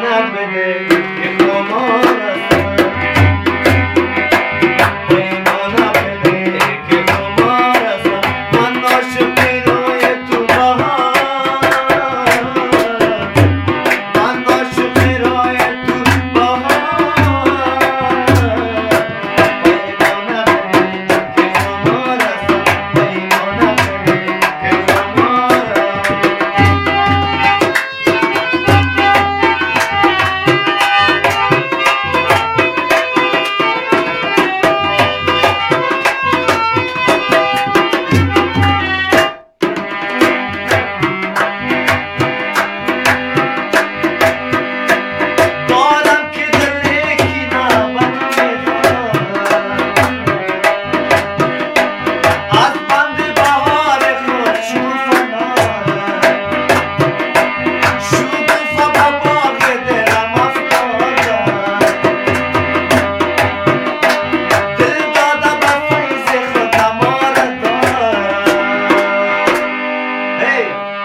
Ramana Bede, Yekomana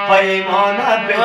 پیمانت بده